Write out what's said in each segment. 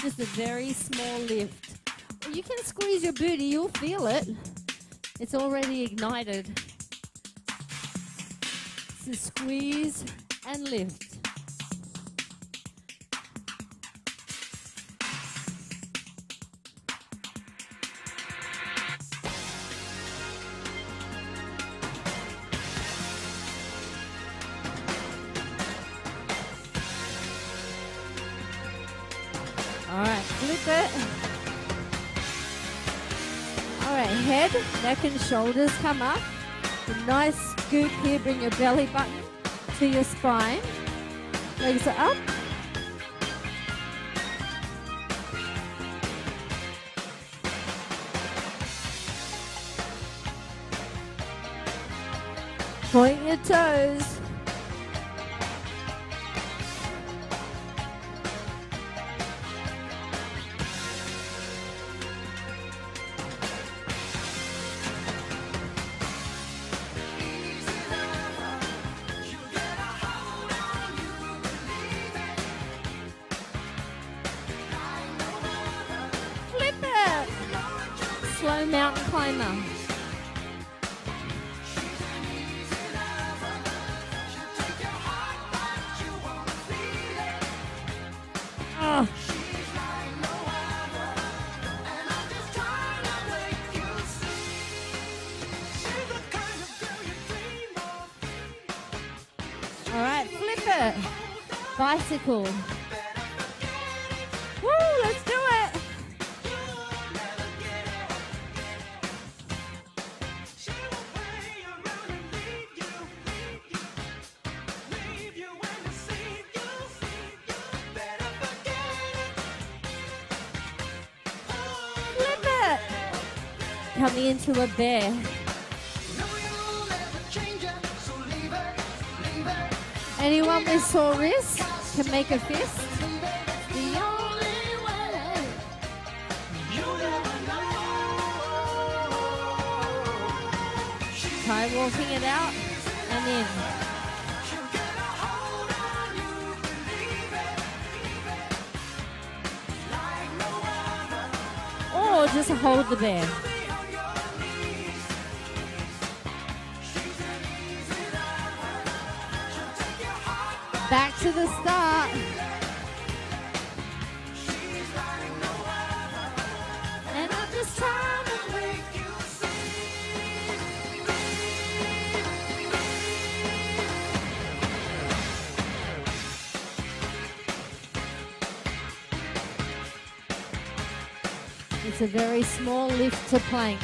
Just a very small lift. You can squeeze your booty, you'll feel it. It's already ignited. So squeeze and lift. All right, flip it. All right, head, neck, and shoulders come up. A nice scoop here. Bring your belly button to your spine. Legs are up. Point your toes. Mountain climber. Oh. All right, flip it. Bicycle. Coming into a bear. Anyone with sore wrists can make a fist. Try walking it out and in. Or just hold the bear. Back to the start. And I'm just trying to make you It's a very small lift to plank.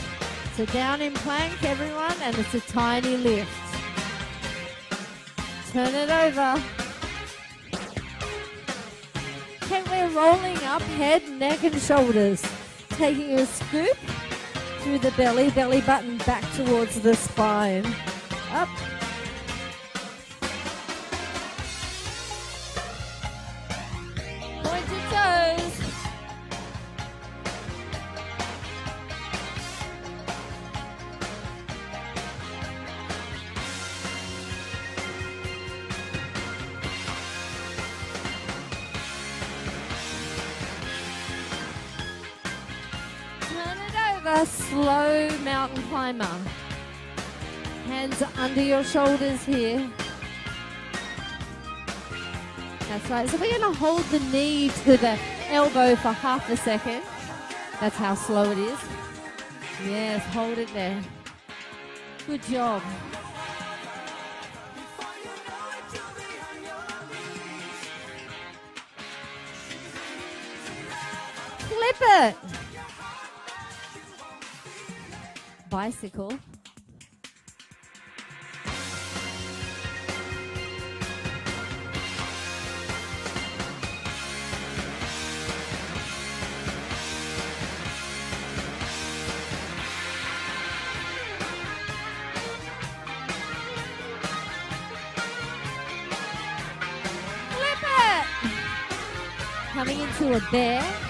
So down in plank, everyone, and it's a tiny lift. Turn it over. We're rolling up head, neck, and shoulders. Taking a scoop through the belly, belly button back towards the spine. Up. Turn slow mountain climber. Hands under your shoulders here. That's right. So we're going to hold the knee to the elbow for half a second. That's how slow it is. Yes, hold it there. Good job. Flip it. Bicycle. Coming into a bear.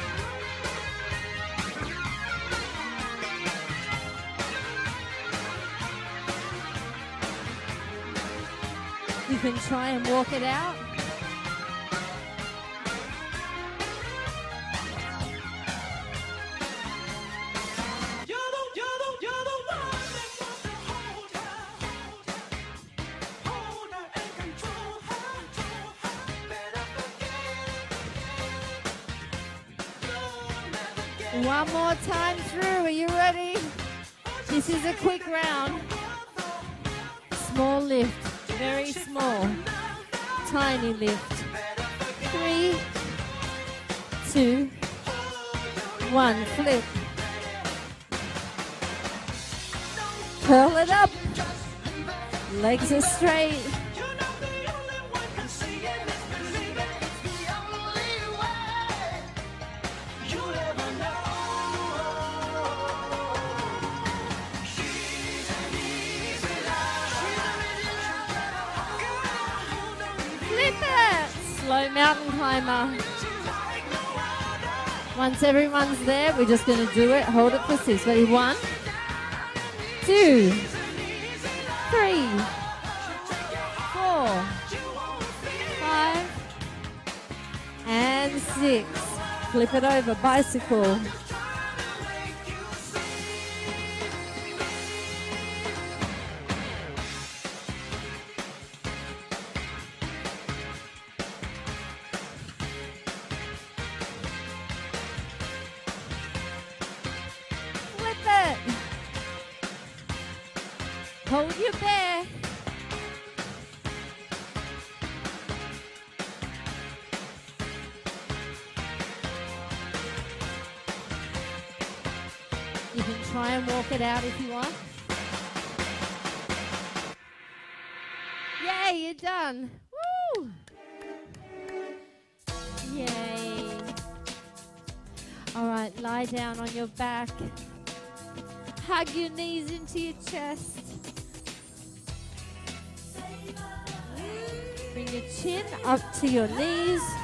can try and walk it out. One more time through. Are you ready? This is a quick round. Small lift very small. Tiny lift. Three, two, one. Flip. Curl it up. Legs are straight. Slow mountain climber. Once everyone's there, we're just going to do it. Hold it for six. Ready? One, two, three, four, five, and six. Flip it over. Bicycle. Hold your bear. You can try and walk it out if you want. Yay, you're done. Woo! Yay. All right, lie down on your back. Hug your knees into your chest. Bring your chin up to your knees.